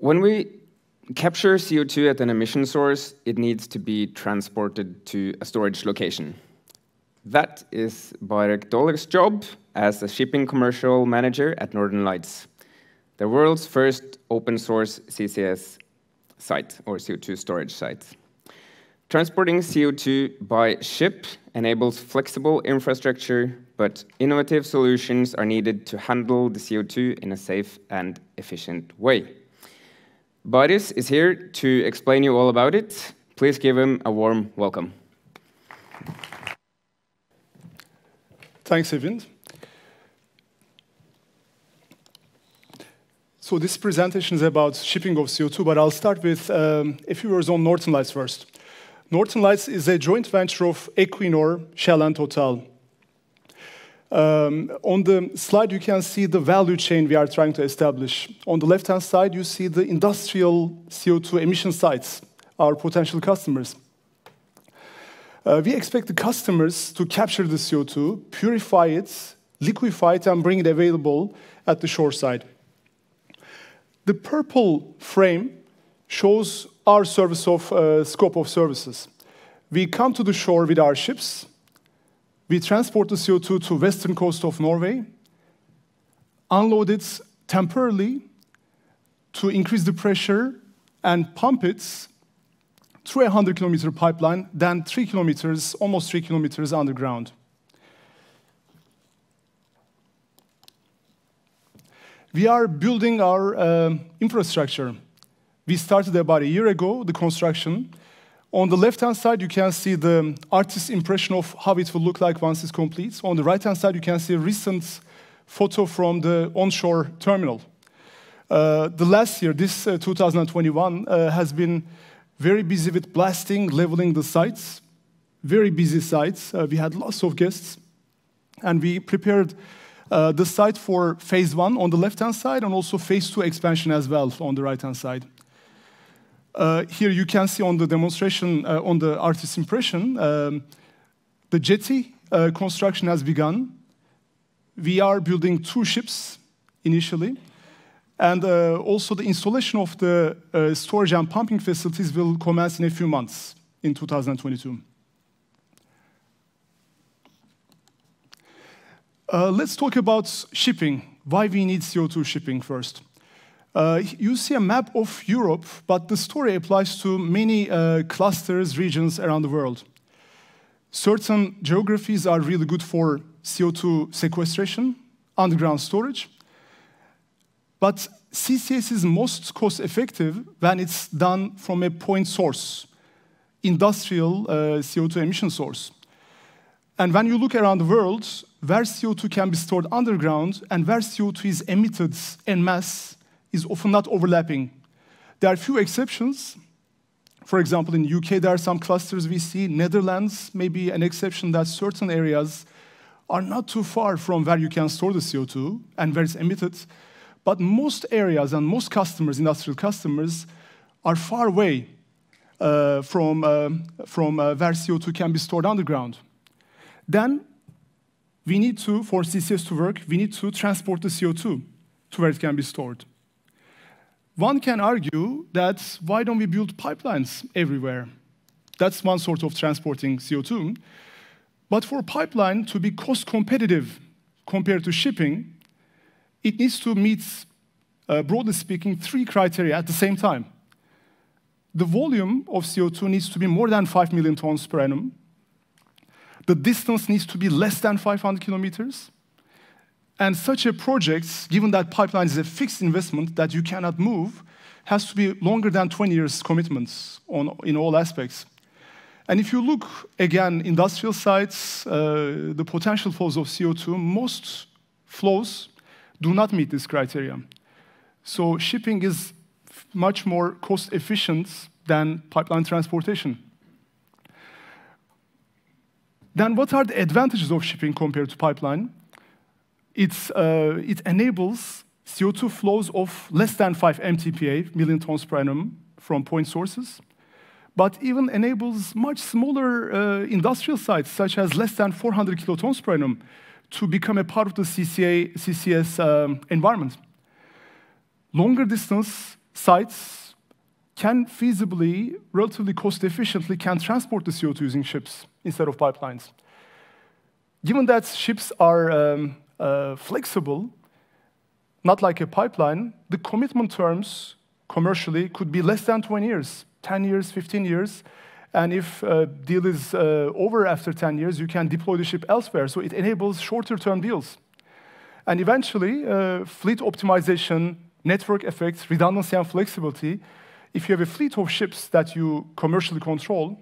When we capture CO2 at an emission source, it needs to be transported to a storage location. That is Baris Dolek's job as a shipping commercial manager at Northern Lights, the world's first open source CCS site or CO2 storage site. Transporting CO2 by ship enables flexible infrastructure, but innovative solutions are needed to handle the CO2 in a safe and efficient way. Baris is here to explain you all about it. Please give him a warm welcome. Thanks, Evind. So this presentation is about shipping of CO2, but I'll start with um, a few words on Northern Lights first. Northern Lights is a joint venture of Equinor, Shell, and Total. Um, on the slide, you can see the value chain we are trying to establish. On the left-hand side, you see the industrial CO2 emission sites, our potential customers. Uh, we expect the customers to capture the CO2, purify it, liquefy it, and bring it available at the shore side. The purple frame shows our service of uh, scope of services. We come to the shore with our ships. We transport the CO2 to western coast of Norway, unload it temporarily to increase the pressure and pump it through a 100 kilometer pipeline, then three kilometers, almost three kilometers underground. We are building our uh, infrastructure. We started about a year ago, the construction. On the left-hand side, you can see the artist's impression of how it will look like once it's complete. On the right-hand side, you can see a recent photo from the onshore terminal. Uh, the last year, this uh, 2021, uh, has been very busy with blasting, leveling the sites. Very busy sites. Uh, we had lots of guests. And we prepared uh, the site for phase one on the left-hand side and also phase two expansion as well on the right-hand side. Uh, here you can see on the demonstration, uh, on the artist's impression, um, the jetty uh, construction has begun. We are building two ships initially, and uh, also the installation of the uh, storage and pumping facilities will commence in a few months in 2022. Uh, let's talk about shipping, why we need CO2 shipping first. Uh, you see a map of Europe, but the story applies to many uh, clusters, regions around the world. Certain geographies are really good for CO2 sequestration, underground storage, but CCS is most cost effective when it's done from a point source, industrial uh, CO2 emission source. And when you look around the world, where CO2 can be stored underground and where CO2 is emitted en masse is often not overlapping. There are few exceptions. For example, in UK, there are some clusters we see. Netherlands may be an exception that certain areas are not too far from where you can store the CO2 and where it's emitted. But most areas and most customers, industrial customers, are far away uh, from, uh, from uh, where CO2 can be stored underground. Then we need to, for CCS to work, we need to transport the CO2 to where it can be stored. One can argue that why don't we build pipelines everywhere? That's one sort of transporting CO2. But for a pipeline to be cost competitive compared to shipping, it needs to meet, uh, broadly speaking, three criteria at the same time. The volume of CO2 needs to be more than 5 million tons per annum. The distance needs to be less than 500 kilometers. And such a project, given that pipeline is a fixed investment that you cannot move, has to be longer than 20 years commitments on, in all aspects. And if you look, again, industrial sites, uh, the potential flows of CO2, most flows do not meet this criteria. So shipping is much more cost efficient than pipeline transportation. Then what are the advantages of shipping compared to pipeline? It's, uh, it enables CO2 flows of less than 5 MTPA, million tons per annum, from point sources, but even enables much smaller uh, industrial sites, such as less than 400 kilotons per annum, to become a part of the CCA, CCS um, environment. Longer distance sites can feasibly, relatively cost efficiently, can transport the CO2 using ships instead of pipelines. Given that ships are um, uh, flexible, not like a pipeline, the commitment terms commercially could be less than 20 years, 10 years, 15 years. And if a deal is uh, over after 10 years, you can deploy the ship elsewhere. So it enables shorter term deals. And eventually, uh, fleet optimization, network effects, redundancy, and flexibility. If you have a fleet of ships that you commercially control,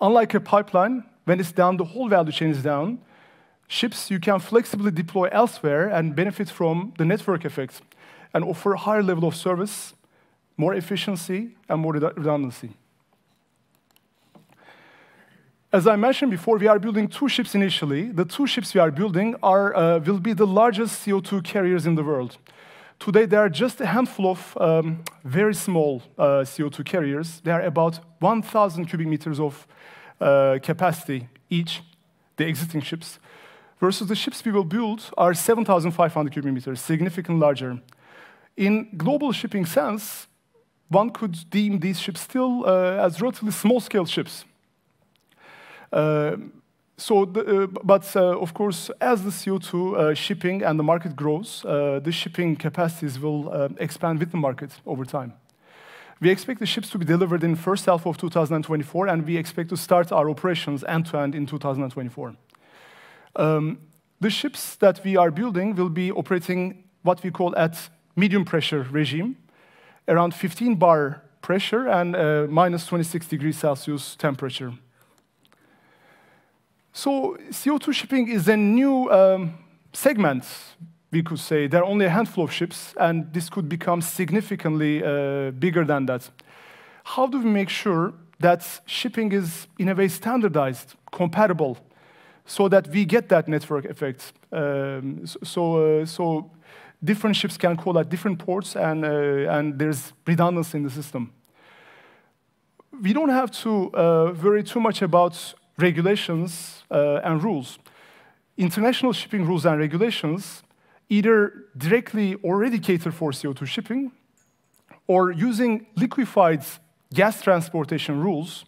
unlike a pipeline, when it's down, the whole value chain is down. Ships you can flexibly deploy elsewhere and benefit from the network effect and offer a higher level of service, more efficiency, and more redundancy. As I mentioned before, we are building two ships initially. The two ships we are building are, uh, will be the largest CO2 carriers in the world. Today, there are just a handful of um, very small uh, CO2 carriers. They are about 1,000 cubic meters of uh, capacity each, the existing ships, versus the ships we will build are 7,500 cubic meters, significantly larger. In global shipping sense, one could deem these ships still uh, as relatively small-scale ships. Uh, so, the, uh, but uh, of course, as the CO2 uh, shipping and the market grows, uh, the shipping capacities will expand with the market over time. We expect the ships to be delivered in first half of 2024, and we expect to start our operations end-to-end in 2024. Um, the ships that we are building will be operating what we call at medium pressure regime, around 15 bar pressure and uh, minus 26 degrees Celsius temperature. So CO2 shipping is a new um, segment we could say. There are only a handful of ships, and this could become significantly uh, bigger than that. How do we make sure that shipping is, in a way, standardized, compatible, so that we get that network effect? Um, so, uh, so different ships can call at different ports, and, uh, and there's redundancy in the system. We don't have to uh, worry too much about regulations and rules. International shipping rules and regulations either directly already cater for CO2 shipping or using liquefied gas transportation rules,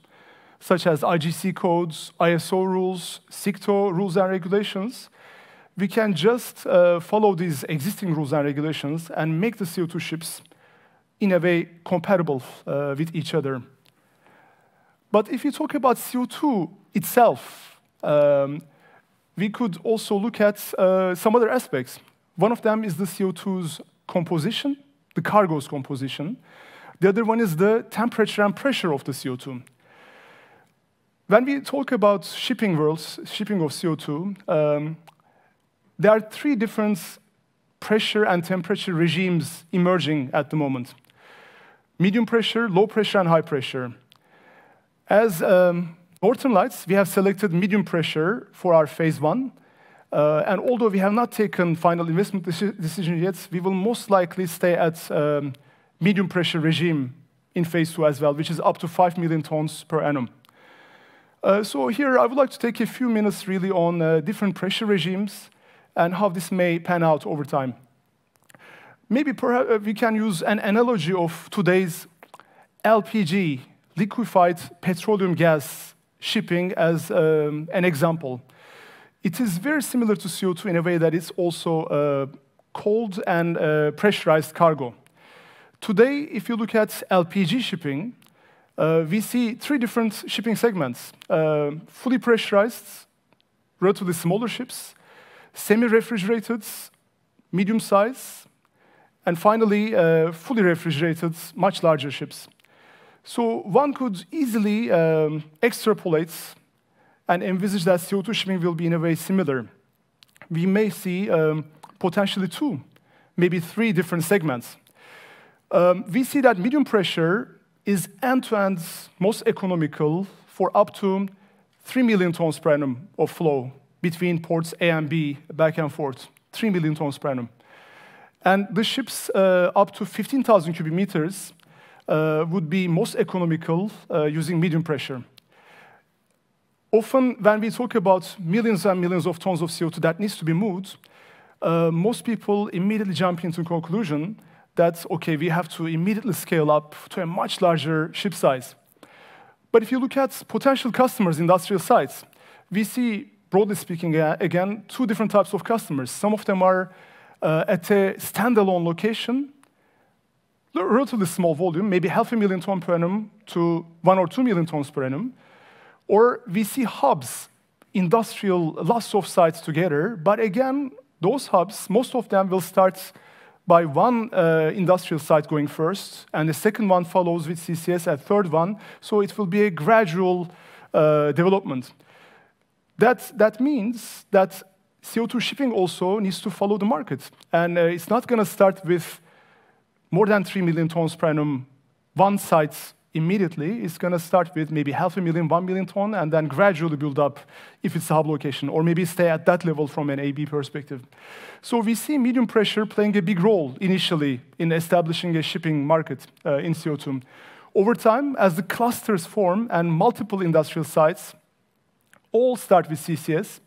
such as IGC codes, ISO rules, SIGTTO rules and regulations, we can just uh, follow these existing rules and regulations and make the CO2 ships in a way compatible uh, with each other. But if you talk about CO2 itself, um, we could also look at uh, some other aspects. One of them is the CO2's composition, the cargo's composition. The other one is the temperature and pressure of the CO2. When we talk about shipping worlds, shipping of CO2, um, there are three different pressure and temperature regimes emerging at the moment. Medium pressure, low pressure, and high pressure. As um, Northern Lights, we have selected medium pressure for our phase one, uh, and although we have not taken final investment decision yet, we will most likely stay at um, medium pressure regime in phase two as well, which is up to 5 million tons per annum. Uh, so here I would like to take a few minutes really on uh, different pressure regimes and how this may pan out over time. Maybe perhaps uh, we can use an analogy of today's LPG, liquefied petroleum gas shipping as um, an example. It is very similar to CO2 in a way that it's also uh, cold and uh, pressurized cargo. Today, if you look at LPG shipping, uh, we see three different shipping segments. Uh, fully pressurized, relatively smaller ships, semi-refrigerated, medium size, and finally, uh, fully refrigerated, much larger ships. So one could easily um, extrapolate and envisage that CO2 shipping will be in a way similar. We may see um, potentially two, maybe three different segments. Um, we see that medium pressure is end-to-end most economical for up to 3 million tons per annum of flow between ports A and B, back and forth, 3 million tons per annum. And the ships uh, up to 15,000 cubic meters uh, would be most economical uh, using medium pressure. Often, when we talk about millions and millions of tons of CO2 that needs to be moved, uh, most people immediately jump into conclusion that, okay, we have to immediately scale up to a much larger ship size. But if you look at potential customers, industrial sites, we see, broadly speaking, again, two different types of customers. Some of them are uh, at a standalone location, relatively small volume, maybe half a million ton per annum to one or two million tons per annum. Or we see hubs, industrial, lots of sites together. But again, those hubs, most of them will start by one uh, industrial site going first, and the second one follows with CCS at third one. So it will be a gradual uh, development. That, that means that CO2 shipping also needs to follow the market. And uh, it's not going to start with more than 3 million tons per annum, one site immediately. It's going to start with maybe half a million, one million ton, and then gradually build up if it's a hub location, or maybe stay at that level from an AB perspective. So we see medium pressure playing a big role initially in establishing a shipping market uh, in CO2. Over time, as the clusters form and multiple industrial sites all start with CCS,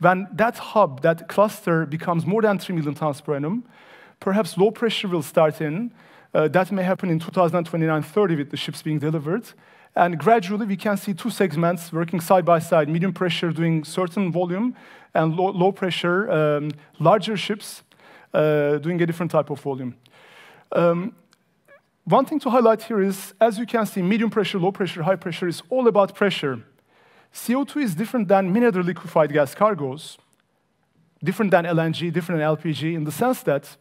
when that hub, that cluster becomes more than 3 million tons per annum, perhaps low pressure will start in, uh, that may happen in 2029-30 with the ships being delivered. And gradually, we can see two segments working side by side, medium pressure doing certain volume, and low, low pressure, um, larger ships uh, doing a different type of volume. Um, one thing to highlight here is, as you can see, medium pressure, low pressure, high pressure is all about pressure. CO2 is different than many other liquefied gas cargoes, different than LNG, different than LPG, in the sense that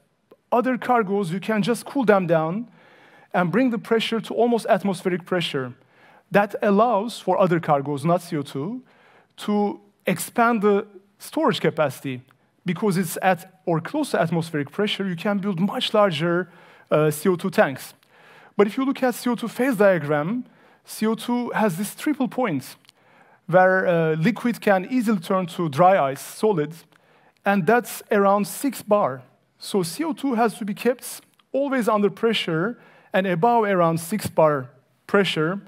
other cargoes, you can just cool them down and bring the pressure to almost atmospheric pressure. That allows for other cargoes, not CO2, to expand the storage capacity. Because it's at or close to atmospheric pressure, you can build much larger uh, CO2 tanks. But if you look at CO2 phase diagram, CO2 has this triple point where uh, liquid can easily turn to dry ice, solid, and that's around six bar. So CO2 has to be kept always under pressure and above around 6 bar pressure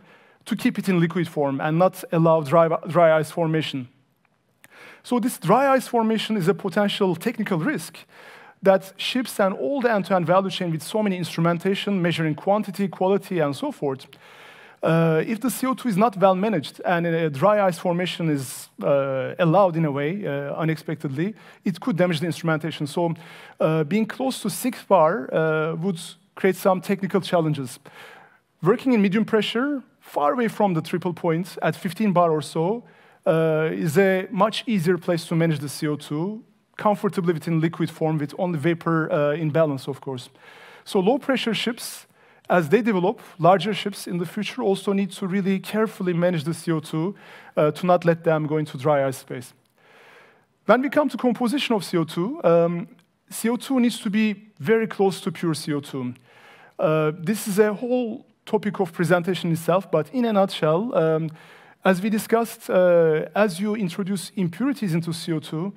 to keep it in liquid form and not allow dry, dry ice formation. So this dry ice formation is a potential technical risk that ships and all the end-to-end value chain with so many instrumentation, measuring quantity, quality, and so forth, uh, if the CO2 is not well managed and a dry ice formation is uh, allowed in a way, uh, unexpectedly, it could damage the instrumentation. So uh, being close to 6 bar uh, would create some technical challenges. Working in medium pressure, far away from the triple point at 15 bar or so, uh, is a much easier place to manage the CO2, comfortably within liquid form with only vapor in balance, of course. So low pressure ships as they develop, larger ships in the future also need to really carefully manage the CO2 uh, to not let them go into dry ice space. When we come to composition of CO2, um, CO2 needs to be very close to pure CO2. Uh, this is a whole topic of presentation itself, but in a nutshell, um, as we discussed, uh, as you introduce impurities into CO2,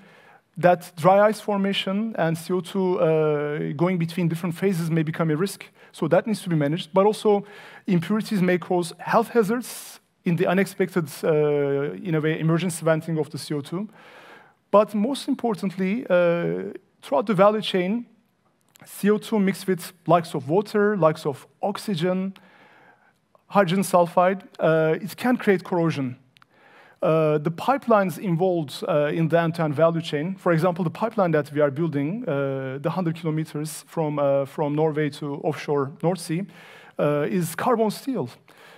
that dry ice formation and CO2 uh, going between different phases may become a risk. So that needs to be managed. But also, impurities may cause health hazards in the unexpected, uh, in a way, emergency venting of the CO2. But most importantly, uh, throughout the value chain, CO2 mixed with likes of water, likes of oxygen, hydrogen sulfide, uh, it can create corrosion. Uh, the pipelines involved uh, in the end-to-end value chain, for example, the pipeline that we are building, uh, the 100 kilometers from, uh, from Norway to offshore North Sea, uh, is carbon steel.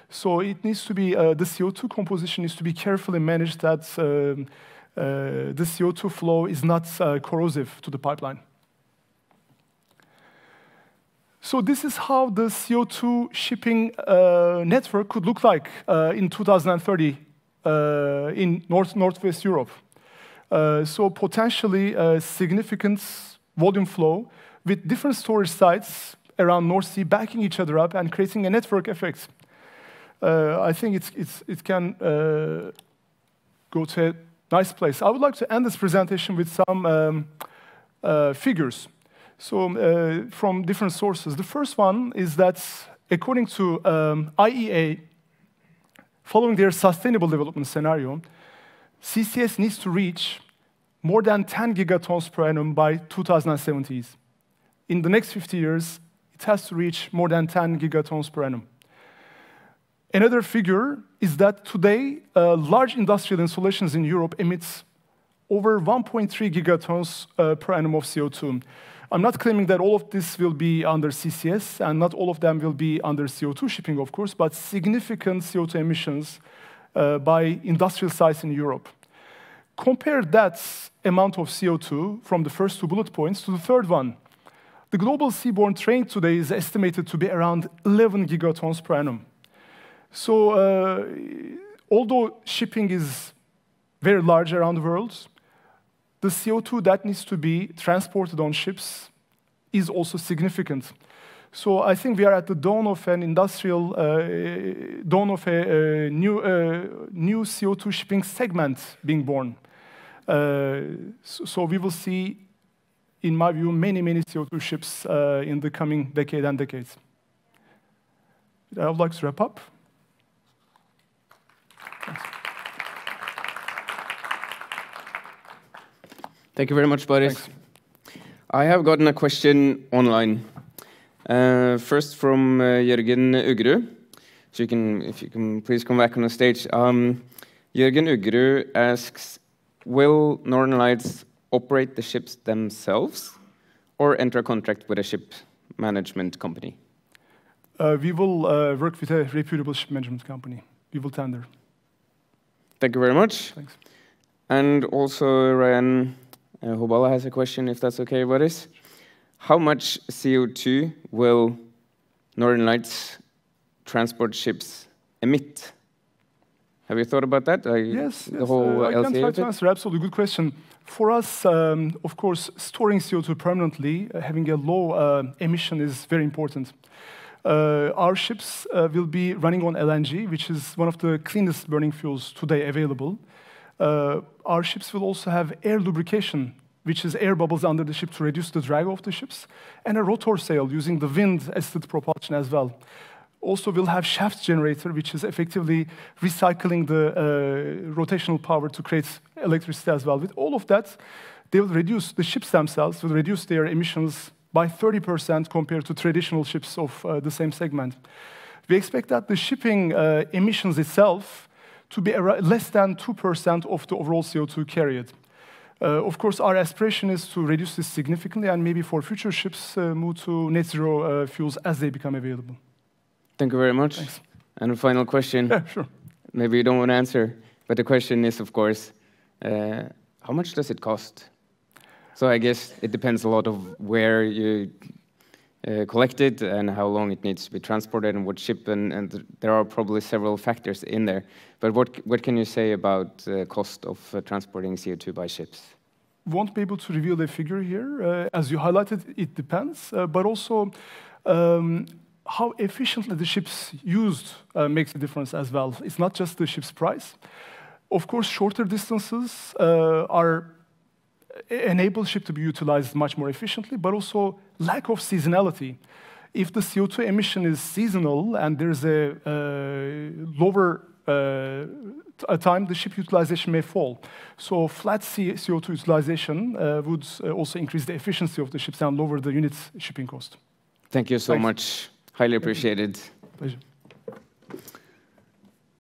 So it needs to be, uh, the CO2 composition needs to be carefully managed that um, the CO2 flow is not corrosive to the pipeline. So this is how the CO2 shipping network could look like in 2030 uh, in North Northwest Europe. Uh, so potentially a significant volume flow with different storage sites around North Sea backing each other up and creating a network effect. Uh, I think it's, it's, it can uh, go to a nice place. I would like to end this presentation with some um, uh, figures. So uh, from different sources. The first one is that according to um, IEA, Following their sustainable development scenario, CCS needs to reach more than 10 gigatons per annum by 2070s. In the next 50 years, it has to reach more than 10 gigatons per annum. Another figure is that today, uh, large industrial installations in Europe emit over 1.3 gigatons uh, per annum of CO2. I'm not claiming that all of this will be under CCS, and not all of them will be under CO2 shipping, of course, but significant CO2 emissions uh, by industrial sites in Europe. Compare that amount of CO2 from the first two bullet points to the third one. The global seaborne trade today is estimated to be around 11 gigatons per annum. So uh, although shipping is very large around the world, the CO2 that needs to be transported on ships is also significant. So I think we are at the dawn of an industrial, uh, dawn of a, a new, uh, new CO2 shipping segment being born. Uh, so, we will see, in my view, many, many CO2 ships uh, in the coming decade and decades. I would like to wrap up. Thank you very much, Boris. Thanks. I have gotten a question online. Uh, first from uh, Jørgen. So you can, if you can please come back on the stage. Um, Jørgen asks, will Northern Lights operate the ships themselves or enter a contract with a ship management company? Uh, we will uh, work with a reputable ship management company. We will tender. Thank you very much. Thanks. And also, Ryan uh, Hobala has a question, if that's okay, Boris. How much CO2 will Northern Lights transport ships emit? Have you thought about that? Like yes, the yes. whole uh, I can try to answer. Absolutely good question. For us, um, of course, storing CO2 permanently, uh, having a low uh, emission is very important. Uh, our ships uh, will be running on LNG, which is one of the cleanest burning fuels today available. Uh, our ships will also have air lubrication, which is air bubbles under the ship to reduce the drag of the ships, and a rotor sail using the wind-assisted propulsion as well. Also, we'll have shaft generator, which is effectively recycling the uh, rotational power to create electricity as well. With all of that, they will reduce, the ships themselves will reduce their emissions by 30% compared to traditional ships of uh, the same segment. We expect that the shipping uh, emissions itself to be less than 2% of the overall CO2 carried. Uh, of course, our aspiration is to reduce this significantly and maybe for future ships uh, move to net zero uh, fuels as they become available. Thank you very much. Thanks. And a final question. Yeah, sure. Maybe you don't want to answer, but the question is, of course, uh, how much does it cost so I guess it depends a lot of where you uh, collect it and how long it needs to be transported and what ship, and, and there are probably several factors in there. But what, what can you say about the cost of uh, transporting CO2 by ships? Won't be able to reveal the figure here. Uh, as you highlighted, it depends, uh, but also um, how efficiently the ship's used uh, makes a difference as well. It's not just the ship's price. Of course, shorter distances uh, are enable ship to be utilized much more efficiently, but also lack of seasonality. If the CO2 emission is seasonal and there's a uh, lower uh, time, the ship utilization may fall. So flat CO2 utilization uh, would uh, also increase the efficiency of the ships and lower the unit shipping cost. Thank you so Thanks. much. Highly appreciated. Pleasure.